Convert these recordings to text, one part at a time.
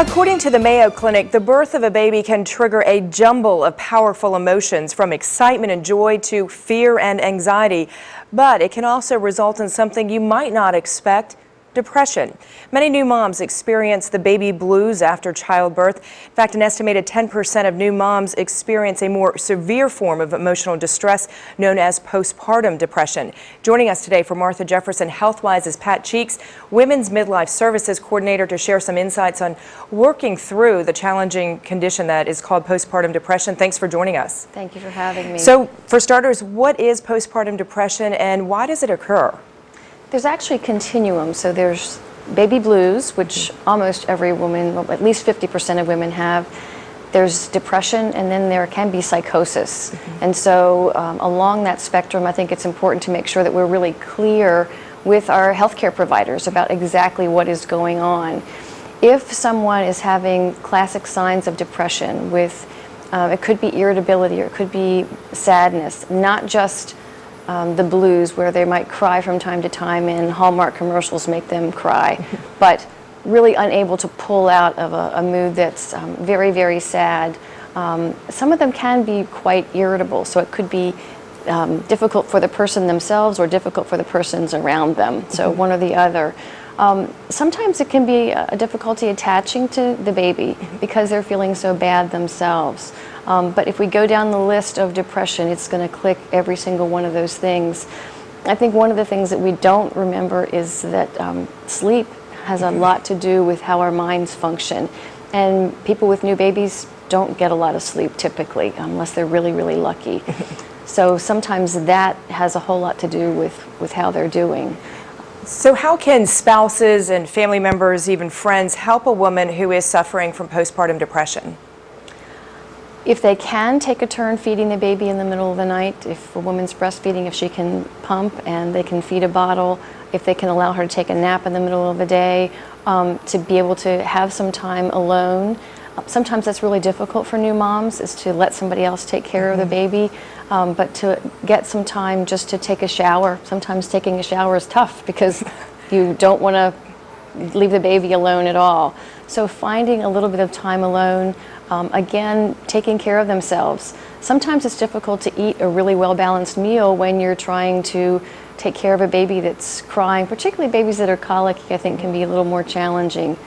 According to the Mayo Clinic, the birth of a baby can trigger a jumble of powerful emotions from excitement and joy to fear and anxiety. But it can also result in something you might not expect depression. Many new moms experience the baby blues after childbirth. In fact, an estimated 10% of new moms experience a more severe form of emotional distress known as postpartum depression. Joining us today for Martha Jefferson Healthwise is Pat Cheeks, Women's Midlife Services Coordinator, to share some insights on working through the challenging condition that is called postpartum depression. Thanks for joining us. Thank you for having me. So, for starters, what is postpartum depression and why does it occur? There's actually a continuum. So there's baby blues, which almost every woman, well, at least 50% of women have. There's depression, and then there can be psychosis. Mm-hmm. And so, um, along that spectrum, I think it's important to make sure that we're really clear with our healthcare providers about exactly what is going on. If someone is having classic signs of depression, with uh, it could be irritability or it could be sadness, not just um, the blues where they might cry from time to time and Hallmark commercials make them cry, but really unable to pull out of a, a mood that's um, very, very sad. Um, some of them can be quite irritable, so it could be um, difficult for the person themselves or difficult for the persons around them, so mm-hmm. one or the other. Um, sometimes it can be a difficulty attaching to the baby mm-hmm. because they're feeling so bad themselves. Um, but if we go down the list of depression, it's going to click every single one of those things. I think one of the things that we don't remember is that um, sleep has a mm-hmm. lot to do with how our minds function. And people with new babies don't get a lot of sleep typically, unless they're really, really lucky. so sometimes that has a whole lot to do with, with how they're doing. So, how can spouses and family members, even friends, help a woman who is suffering from postpartum depression? If they can take a turn feeding the baby in the middle of the night, if a woman's breastfeeding, if she can pump and they can feed a bottle, if they can allow her to take a nap in the middle of the day, um, to be able to have some time alone. Sometimes that's really difficult for new moms is to let somebody else take care mm-hmm. of the mm-hmm. baby, um, but to get some time just to take a shower. Sometimes taking a shower is tough because you don't want to leave the baby alone at all. So finding a little bit of time alone, um, again, taking care of themselves. Sometimes it's difficult to eat a really well balanced meal when you're trying to take care of a baby that's crying, particularly babies that are colicky, I think can be a little more challenging.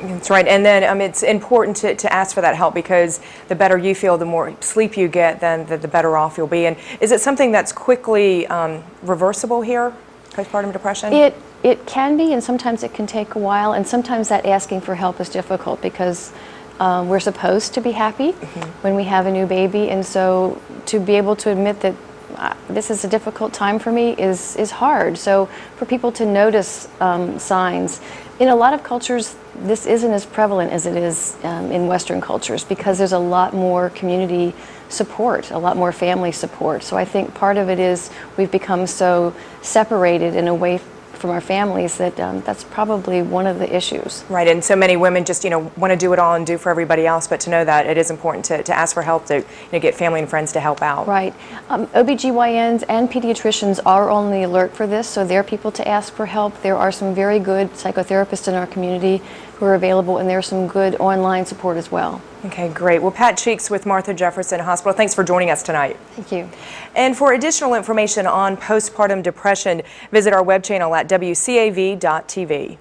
That's right. And then um, it's important to, to ask for that help because the better you feel, the more sleep you get, then the, the better off you'll be. And is it something that's quickly um, reversible here, postpartum depression? It, it can be, and sometimes it can take a while. And sometimes that asking for help is difficult because um, we're supposed to be happy mm-hmm. when we have a new baby, and so to be able to admit that this is a difficult time for me is is hard. So for people to notice um, signs, in a lot of cultures, this isn't as prevalent as it is um, in Western cultures because there's a lot more community support, a lot more family support. So I think part of it is we've become so separated in a way from our families that um, that's probably one of the issues. Right, and so many women just you know want to do it all and do for everybody else, but to know that it is important to, to ask for help to you know, get family and friends to help out. Right, um, OBGYNs and pediatricians are on the alert for this, so they're people to ask for help. There are some very good psychotherapists in our community who are available, and there are some good online support as well. Okay, great. Well, Pat Cheeks with Martha Jefferson Hospital, thanks for joining us tonight. Thank you. And for additional information on postpartum depression, visit our web channel at WCAV.tv.